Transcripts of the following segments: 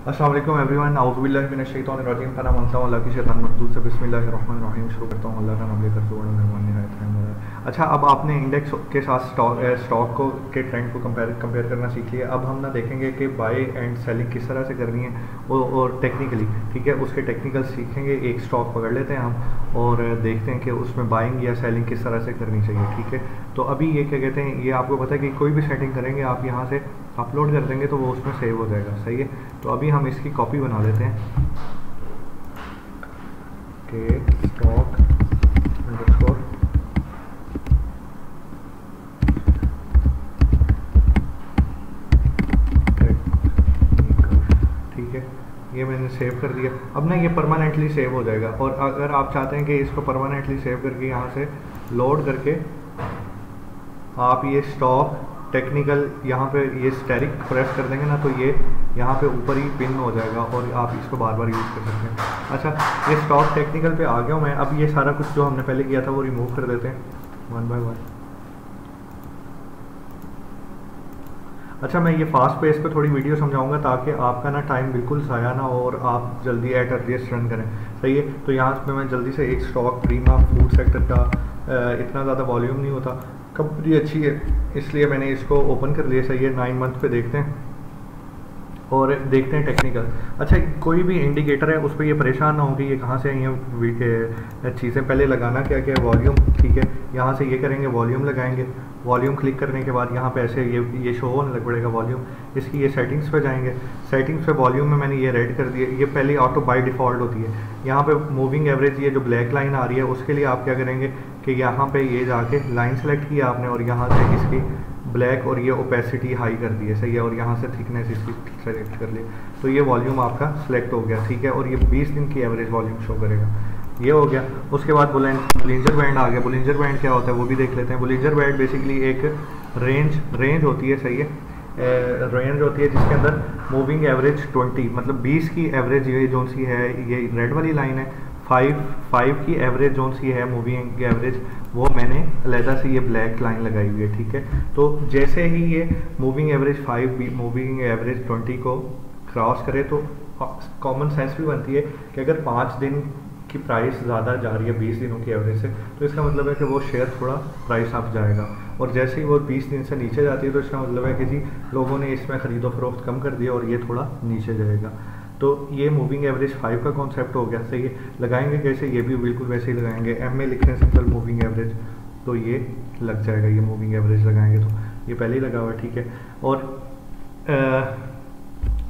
अस्सलाम वालेकुम एवरीवन आउज़बिल्लाहिमिनश्शैतानिर्रजीम का नाम मानता हूँ अल्लाह की शैतान मरदूद से बिस्मिल्लाहिर्रहमानिर्रहीम शुरू करता हूँ अल्लाह का नाम लेकर अच्छा अब आपने इंडेक्स के साथ स्टॉक स्टॉक को के ट्रेंड को कंपेयर कंपेयर करना सीख लिया। अब हम ना देखेंगे कि बाय एंड सेलिंग किस तरह से करनी है और, और टेक्निकली ठीक है? उसके टेक्निकल सीखेंगे एक स्टॉक पकड़ लेते हैं हम और देखते हैं कि उसमें बाइंग या सेलिंग किस तरह से करनी चाहिए ठीक है? तो अभी ये क्या कहते हैं ये आपको पता है कि कोई भी सेटिंग करेंगे आप यहाँ से अपलोड कर देंगे तो वो उसमें सेव हो जाएगा। सही है? तो अभी हम इसकी कॉपी बना लेते हैं। के स्टॉक अंडरस्कोर ठीक है? ये मैंने सेव कर दिया। अब ना ये परमानेंटली सेव हो जाएगा। और अगर आप चाहते हैं कि इसको परमानेंटली सेव करके यहाँ से लोड करके आप ये स्टॉक टेक्निकल यहाँ पे ये स्टेरिक प्रेस कर देंगे ना तो ये यहाँ पे ऊपर ही पिन हो जाएगा और आप इसको बार बार यूज़ कर सकते हैं। अच्छा ये स्टॉक टेक्निकल पे आ गया हूँ मैं। अब ये सारा कुछ जो हमने पहले किया था, वो रिमूव कर देते हैं। वन बाय वन अच्छा मैं ये फास्ट पेस पे थोड़ी वीडियो समझाऊँगा ताकि आपका ना टाइम बिल्कुल ज़ाया ना हो और आप जल्दी एट अर्लीस्ट रन करें। सही है? तो यहाँ पे मैं जल्दी से एक स्टॉक प्रीमा फ़ूड सेक्टर का इतना ज़्यादा वॉल्यूम नहीं होता। कंपनी अच्छी है, इसलिए मैंने इसको ओपन कर लिया। सही है नाइन मंथ पे देखते हैं। और देखते हैं टेक्निकल अच्छा कोई भी इंडिकेटर है, उस पर ये परेशान ना हो कि ये कहाँ से आई हैं चीज़ें पहले लगाना क्या क्या है वॉल्यूम ठीक है? यहाँ से ये करेंगे वॉल्यूम लगाएँगे। वॉल्यूम क्लिक करने के बाद यहाँ पे ऐसे ये ये शो होने लग पड़ेगा वॉल्यूम इसकी ये सेटिंग्स पे जाएँगे। सेटिंग्स पे वॉल्यूम में मैंने ये रेड कर दिया। ये पहले ऑटो बाई डिफ़ॉल्ट होती है। यहाँ पे मूविंग एवरेज ये जो ब्लैक लाइन आ रही है, उसके लिए आप क्या करेंगे? कि यहाँ पे ये जाके लाइन सेलेक्ट किया आपने और यहाँ से इसकी ब्लैक और ये ओपेसिटी हाई कर दी है सही है, और यहाँ से थिकनेस इसकी सेलेक्ट कर ली। तो ये वॉल्यूम आपका सेलेक्ट हो गया, ठीक है? और ये 20 दिन की एवरेज वॉल्यूम शो करेगा। ये हो गया। उसके बाद बुलेंजर बैंड आ गया। बुलेंजर बैंड क्या होता है वो भी देख लेते हैं। बुलेंजर बैंड बेसिकली एक रेंज रेंज होती है, सही है? रेंज होती है जिसके अंदर मूविंग एवरेज 20 मतलब 20 की एवरेज ये जो सी है, ये रेड वाली लाइन है फाइव फाइव की एवरेज जो सी है मूविंग एवरेज वो मैंने अलहदा से ये ब्लैक लाइन लगाई हुई है, ठीक है? तो जैसे ही ये moving average five moving average twenty को क्रॉस करे तो कॉमन सेंस भी बनती है कि अगर पाँच दिन की प्राइस ज़्यादा जा रही है, बीस दिनों की एवरेज से तो इसका मतलब है कि वो शेयर थोड़ा प्राइस अप जाएगा। और जैसे ही वो बीस दिन से नीचे जाती है तो इसका मतलब है कि जी, लोगों ने इसमें ख़रीदो फरोख्त कम कर दिया और ये थोड़ा नीचे जाएगा। तो ये मूविंग एवरेज फाइव का कॉन्सेप्ट हो गया, सही है। लगाएँगे कैसे? ये भी बिल्कुल वैसे ही लगाएँगे। एम ए लिखने सिंपल मूविंग एवरेज तो ये लग जाएगा, ये मूविंग एवरेज लगाएँगे तो। ये पहले ही लगा हुआ है, ठीक है। और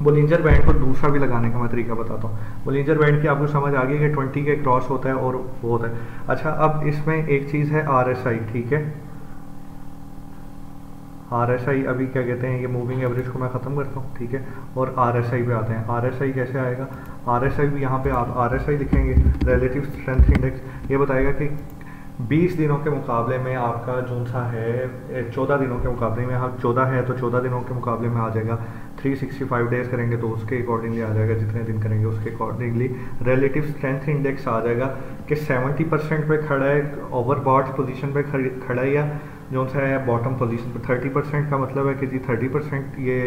बोलिंजर बैंड को दूसरा भी लगाने का मैं तरीका बताता हूँ। बोलिंजर बैंड की आपको समझ आ गई कि ट्वेंटी के क्रॉस होता है और वो होता है। अच्छा अब इसमें एक चीज़ है आर एस आई ठीक है? आर एस आई अभी क्या कहते हैं, ये मूविंग एवरेज को मैं ख़त्म करता हूँ, ठीक है? और आर एस आई पे आते हैं। आर एस आई कैसे आएगा? आर एस आई भी यहाँ पे आप आर एस आई लिखेंगे रिलेटिव स्ट्रेंथ इंडेक्स ये बताएगा कि 20 दिनों के मुकाबले में आपका जो सा है चौदह दिनों के मुकाबले में आप चौदह है तो चौदह दिनों के मुकाबले में आ जाएगा। 365 डेज़ करेंगे तो उसके अकॉर्डिंगली आ जाएगा, जितने दिन करेंगे उसके अकॉर्डिंगली रिलेटिव स्ट्रेंथ इंडेक्स आ जाएगा कि 70 परसेंट पर खड़ा है ओवरबॉट पोजीशन पे खड़ा है या जो सा है बॉटम पोजीशन पर 30 परसेंट का मतलब है कि जी 30 परसेंट ये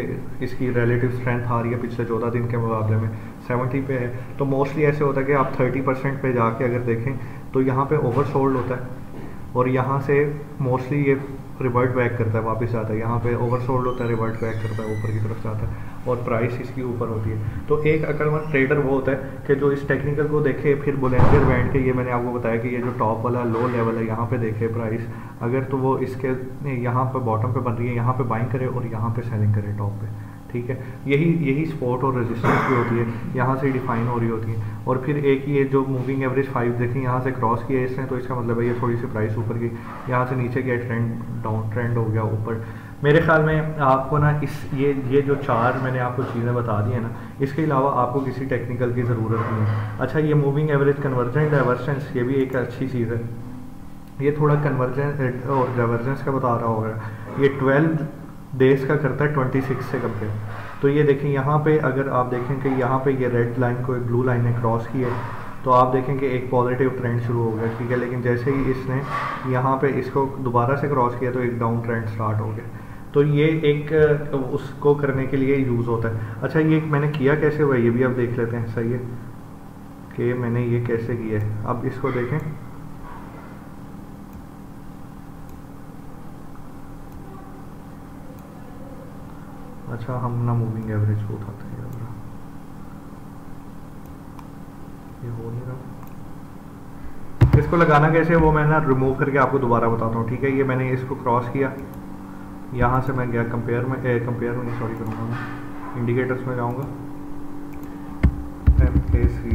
इसकी रिलेटिव स्ट्रेंथ आ रही है पिछले चौदह दिन के मुकाबले में 70 पे है। तो मोस्टली ऐसे होता है कि आप 30 परसेंट पर जाके अगर देखें तो यहाँ पे ओवर होता है। और यहाँ से मोस्टली ये रिवर्ट बैक करता है, वापस आता है। यहाँ पे ओवर सोल्ड होता है रिवर्ट बैक करता है, ऊपर की तरफ़ जाता है और प्राइस इसकी ऊपर होती है। तो एक अकलमंद ट्रेडर वो होता है कि जो इस टेक्निकल को देखे, फिर बुलेंजर बैंड के, ये मैंने आपको बताया कि ये जो टॉप वाला लो लेवल है, यहाँ पे देखे प्राइस अगर तो वो इसके, यहाँ पर बॉटम पर बन रही है, यहाँ पर बाइंग करे और यहाँ पर सेलिंग करे टॉप पे। ठीक है? यही यही सपोर्ट और रेजिस्टेंस भी होती है। यहाँ से डिफाइन हो रही होती है। और फिर एक ये जो मूविंग एवरेज फाइव देखें यहाँ से क्रॉस किया इसने तो इसका मतलब है ये थोड़ी सी प्राइस ऊपर की। यहाँ से नीचे गया ट्रेंड डाउन ट्रेंड हो गया ऊपर। मेरे ख्याल में आपको ना इस, ये ये जो चार मैंने आपको चीज़ें बता दी है ना, इसके अलावा आपको किसी टेक्निकल की ज़रूरत नहीं है। अच्छा ये मूविंग एवरेज कन्वर्जेंट डाइवर्जेंस ये भी एक अच्छी चीज़ है। ये थोड़ा कन्वर्जेंस और डाइवर्जेंस का बता रहा होगा। ये ट्वेल्व डेज़ का करता है ट्वेंटी सिक्स से कंपेयर तो ये देखें, यहाँ पे अगर आप देखें कि यहाँ पे ये रेड लाइन को एक ब्लू लाइन ने क्रॉस की है तो आप देखें कि एक पॉजिटिव ट्रेंड शुरू हो गया, ठीक है? लेकिन जैसे ही इसने यहाँ पे इसको दोबारा से क्रॉस किया तो एक डाउन ट्रेंड स्टार्ट हो गया। तो ये एक, उसको करने के लिए यूज़ होता है। अच्छा ये मैंने किया कैसे हुआ? ये भी आप देख लेते हैं, सही है? कि मैंने ये कैसे किया है? अब इसको देखें। अच्छा हम ना मूविंग एवरेज को उठाते हैं ये हो नहीं रहा। इसको लगाना कैसे वो मैं ना रिमूव करके आपको दोबारा बताता हूँ, ठीक है? ये मैंने इसको क्रॉस किया। यहाँ से मैं गया कंपेयर में कंपेयर में सॉरी करूँगा मैं। इंडिकेटर्स में जाऊँगा। M A C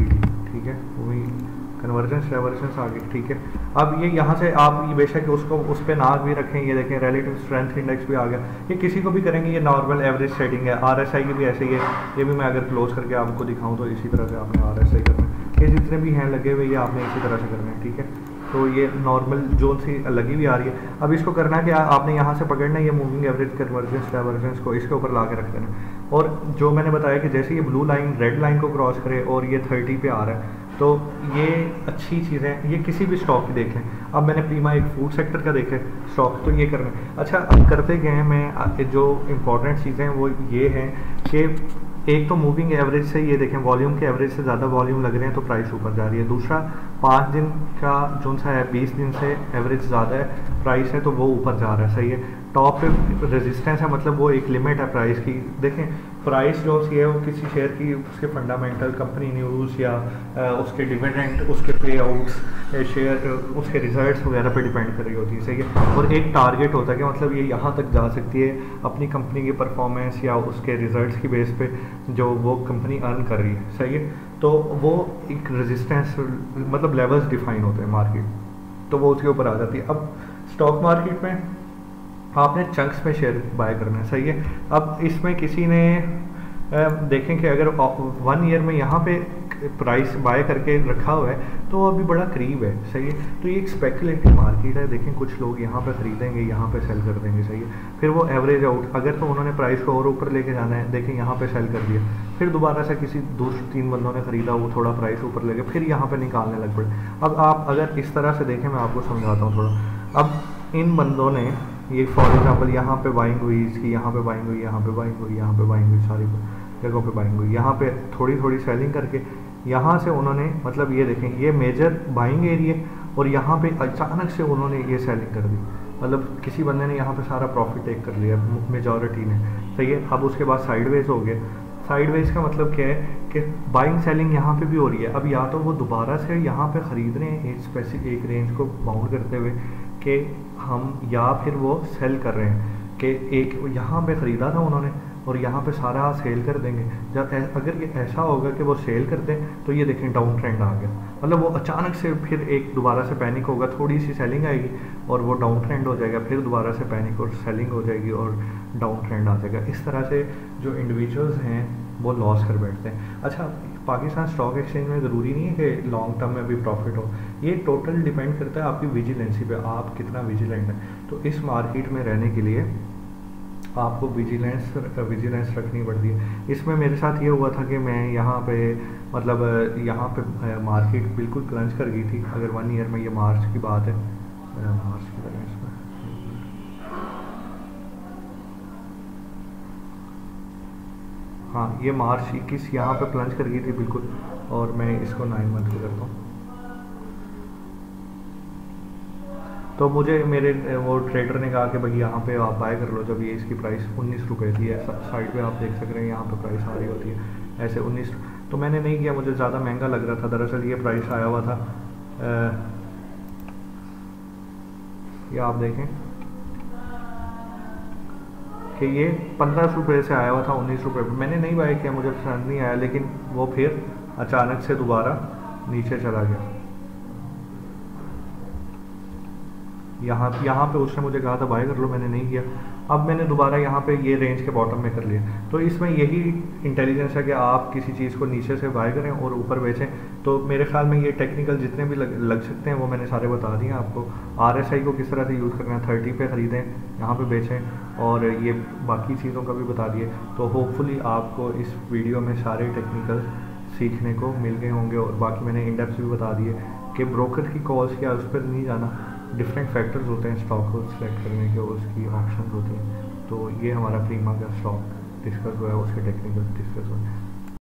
convergence divergence आ गई, ठीक है? अब ये यहाँ से आप ये बेशक उसको, उस पर नाक भी रखें, ये देखें रिलेटिव स्ट्रेंथ इंडेक्स भी आ गया। ये किसी को भी करेंगे, ये नॉर्मल एवरेज सेटिंग है। आर एस आई की भी ऐसे ही। है ये भी मैं अगर क्लोज करके आपको दिखाऊँ तो इसी तरह से आपने आर एस आई करना है। ये जितने भी हैं लगे हुए, ये आपने इसी तरह से करना है, ठीक है? तो ये नॉर्मल जोन सी लगी हुई आ रही है। अब इसको करना क्या आपने यहाँ से पकड़ना ये मूविंग एवरेज कन्वर्जेंस डाइवर्जेंस को इसके ऊपर ला के रख देना और जो मैंने बताया कि जैसे ये ब्लू लाइन रेड लाइन को क्रॉस करे और ये थर्टी पे आ रहा है तो ये अच्छी चीज़ है। ये किसी भी स्टॉक की देख। लें अब मैंने प्रीमा एक फ़ूड सेक्टर का देखे स्टॉक तो ये करना है। अच्छा अब करते गए हैं? मैं जो इम्पोर्टेंट चीज़ें हैं वो ये हैं कि एक तो मूविंग एवरेज से ये देखें वॉल्यूम के एवरेज से ज़्यादा वॉल्यूम लग रहे हैं तो प्राइस ऊपर जा रही है। दूसरा, पाँच दिन का जो सा है, बीस दिन से एवरेज ज़्यादा है प्राइस है तो वो ऊपर जा रहा है। सही है। टॉप पे रेजिस्टेंस है मतलब वो एक लिमिट है प्राइस की। देखें प्राइस जो उसकी है, वो किसी शेयर की, उसके फंडामेंटल कंपनी न्यूज़ या उसके डिविडेंट उसके पे आउट्स शेयर उसके रिजल्ट्स वगैरह पे डिपेंड कर रही होती है, सही है? और एक टारगेट होता है कि मतलब ये यहाँ तक जा सकती है, अपनी कंपनी की परफॉर्मेंस या उसके रिजल्ट्स की बेस पे जो वो कंपनी अर्न कर रही है, सही है? तो वो एक रजिस्टेंस मतलब लेवल्स डिफाइन होते हैं मार्केट तो वो उसके ऊपर आ जाती है। अब स्टॉक मार्केट में आपने चंक्स में शेयर बाय करना है, सही है। अब इसमें किसी ने देखें कि अगर वन ईयर में यहाँ पे प्राइस बाय करके रखा हुआ है तो अभी बड़ा करीब है, सही है। तो ये एक स्पेकुलेटिव मार्केट है, देखें कुछ लोग यहाँ पे ख़रीदेंगे, यहाँ पे सेल कर देंगे, सही है। फिर वो एवरेज आउट अगर तो उन्होंने प्राइस को और ऊपर लेके जाना है, देखें यहाँ पे सेल कर दिया। फिर दोबारा से किसी दूसरे तीन बंदों ने ख़रीदा, वो थोड़ा प्राइस ऊपर लेके, फिर यहाँ पर निकालने लग पड़े। अब आप अगर इस तरह से देखें, मैं आपको समझाता हूँ थोड़ा। अब इन बंदों ने ये फॉर एग्जांपल यहाँ पे बाइंग हुई, इसकी यहाँ पे बाइंग हुई, यहाँ पे बाइंग हुई, यहाँ पे बाइंग हुई, सारी जगहों पे बाइंग हुई। यहाँ पे थोड़ी थोड़ी सेलिंग करके यहाँ से उन्होंने मतलब ये देखें, ये मेजर बाइंग एरिया और यहाँ पे अचानक से उन्होंने ये सेलिंग कर दी। मतलब किसी बंदे ने यहाँ पे सारा प्रॉफिट टेक कर लिया मेजॉरिटी ने। सही है अब उसके बाद साइडवेज हो गया। साइडवेज का मतलब क्या है कि बाइंग सेलिंग यहाँ पे भी हो रही है। अब या तो वो दोबारा से यहाँ पे ख़रीद रहे हैं एक स्पेसिफिक एक रेंज को बाउंड करते हुए कि हम या फिर वो सेल कर रहे हैं कि एक यहाँ पे ख़रीदा था उन्होंने और यहाँ पे सारा सेल कर देंगे। जब अगर ये ऐसा होगा कि वो सेल कर दें तो ये देखें डाउन ट्रेंड आ गया। मतलब वो अचानक से फिर एक दोबारा से पैनिक होगा थोड़ी सी सेलिंग आएगी और वो डाउन ट्रेंड हो जाएगा, फिर दोबारा से पैनिक और सेलिंग हो जाएगी और डाउन ट्रेंड आ जाएगा। इस तरह से जो इंडिविजुअल्स हैं, वो लॉस कर बैठते हैं। अच्छा पाकिस्तान स्टॉक एक्सचेंज में ज़रूरी नहीं है कि लॉन्ग टर्म में भी प्रॉफिट हो। ये टोटल डिपेंड करता है आपकी विजिलेंसी पे, आप कितना विजिलेंट हैं। तो इस मार्केट में रहने के लिए आपको विजिलेंस विजिलेंस रखनी पड़ती है। इसमें मेरे साथ ये हुआ था कि मैं यहाँ पे मतलब यहाँ पे मार्केट बिल्कुल प्लंज कर गई थी। अगर वन ईयर में ये मार्च की बात है मार्च की तरह इसमें हाँ ये मार्च इक्कीस यहाँ पे प्लंज कर गई थी? बिल्कुल। और मैं इसको नाइन मंथ को करता हूँ। तो मुझे मेरे, वो ट्रेडर ने कहा कि भाई यहाँ पे आप बाय कर लो जब ये इसकी प्राइस उन्नीस रुपये थी ऐसा साइड पे आप देख सक रहे हैं यहाँ पे प्राइस आ रही होती है। ऐसे उन्नीस तो मैंने नहीं किया, मुझे ज़्यादा महँगा लग रहा था। दरअसल ये प्राइस आया हुआ था। ये आप देखें। कि ये पंद्रह रुपये से आया हुआ था, उन्नीस रुपये पर मैंने नहीं बाय किया, मुझे पसंद नहीं आया, लेकिन वो फिर अचानक से दोबारा नीचे चला गया। यहाँ यहाँ पे उसने मुझे कहा था बाय कर लो, मैंने नहीं किया। अब मैंने दोबारा यहाँ पे ये रेंज के बॉटम में कर लिया। तो इसमें यही इंटेलिजेंस है कि आप किसी चीज़ को नीचे से बाय करें और ऊपर बेचें। तो मेरे ख्याल में ये टेक्निकल जितने भी लग, लग सकते हैं वो मैंने सारे बता दिए आपको। आरएसआई को किस तरह से यूज़ करना है थर्टी पे ख़रीदें यहाँ पर बेचें और ये बाकी चीज़ों का भी बता दिए। तो होपफुली आपको इस वीडियो में सारे टेक्निकल सीखने को मिल गए होंगे और बाकी मैंने इंडेप्स भी बता दिए कि ब्रोकर की कॉल्स क्या उस पर नहीं जाना। डिफरेंट फैक्टर्स होते हैं स्टॉक को सिलेक्ट करने के उसकी ऑप्शन होती हैं। तो ये हमारा प्रीमा का स्टॉक डिस्कस हुआ है उसके टेक्निकल डिस्कस हुआ है।